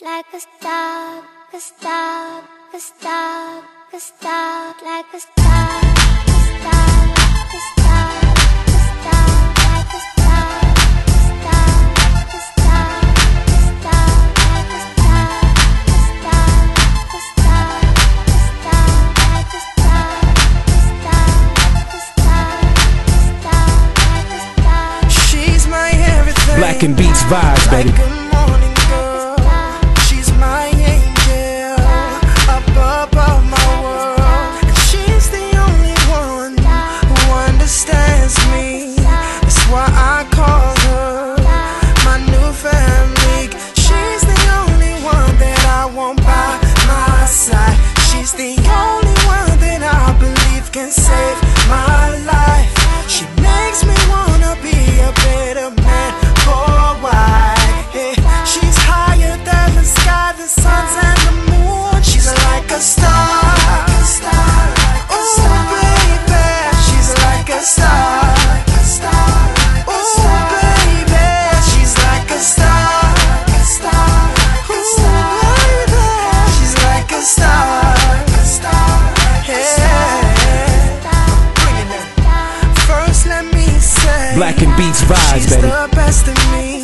Like a star, a star, a star, a star, like a star, a star, a star, a star, like a star, a star, a star, a star, like a star, a star, a star, a star, like a star, a star, a star, a star, like a star. She's my everything. Black and Beats vibes, Like baby. Can save Black and Beats vibes, she's baby.